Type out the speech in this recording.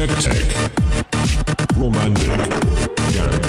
Tech Tech. Romantic. Garage.